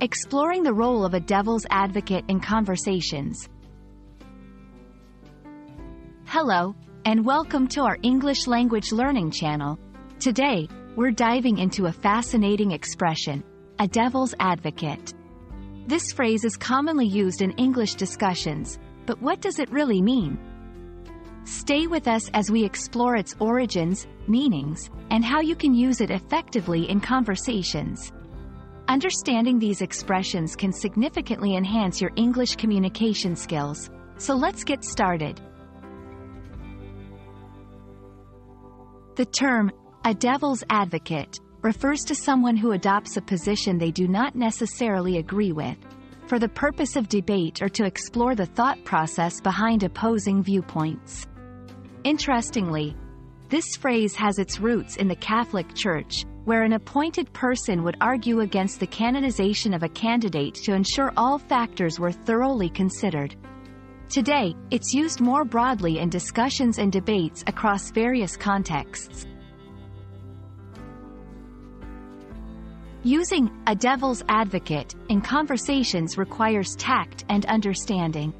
exploring the role of a devil's advocate in conversations. Hello, and welcome to our English language learning channel. Today, we're diving into a fascinating expression, a devil's advocate. This phrase is commonly used in English discussions, but what does it really mean? Stay with us as we explore its origins, meanings, and how you can use it effectively in conversations. Understanding these expressions can significantly enhance your English communication skills, so let's get started. The term, a devil's advocate, refers to someone who adopts a position they do not necessarily agree with, for the purpose of debate or to explore the thought process behind opposing viewpoints. Interestingly, this phrase has its roots in the Catholic Church, where an appointed person would argue against the canonization of a candidate to ensure all factors were thoroughly considered. Today, it's used more broadly in discussions and debates across various contexts. Using a devil's advocate in conversations requires tact and understanding.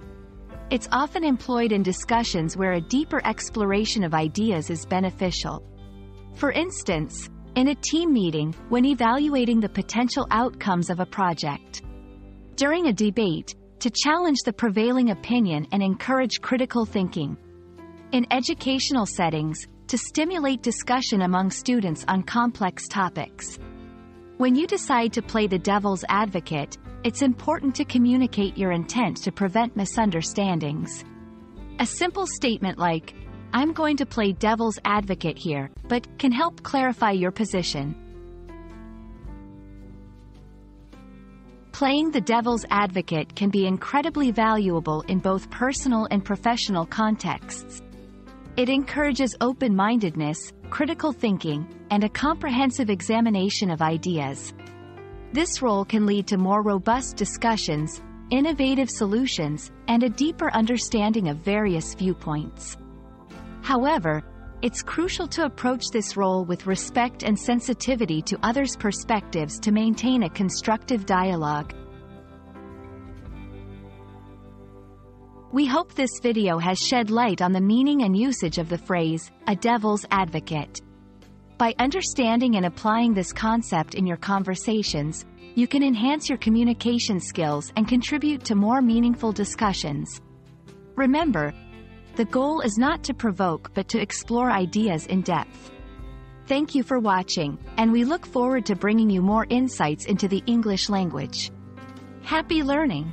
It's often employed in discussions where a deeper exploration of ideas is beneficial. For instance, in a team meeting, when evaluating the potential outcomes of a project. During a debate, to challenge the prevailing opinion and encourage critical thinking. In educational settings, to stimulate discussion among students on complex topics. When you decide to play the devil's advocate, it's important to communicate your intent to prevent misunderstandings. A simple statement like, I'm going to play devil's advocate here, but can help clarify your position. Playing the devil's advocate can be incredibly valuable in both personal and professional contexts. It encourages open-mindedness, critical thinking, and a comprehensive examination of ideas. This role can lead to more robust discussions, innovative solutions, and a deeper understanding of various viewpoints. However, it's crucial to approach this role with respect and sensitivity to others' perspectives to maintain a constructive dialogue. We hope this video has shed light on the meaning and usage of the phrase, a devil's advocate. By understanding and applying this concept in your conversations, you can enhance your communication skills and contribute to more meaningful discussions. Remember, the goal is not to provoke but to explore ideas in depth. Thank you for watching, and we look forward to bringing you more insights into the English language. Happy learning!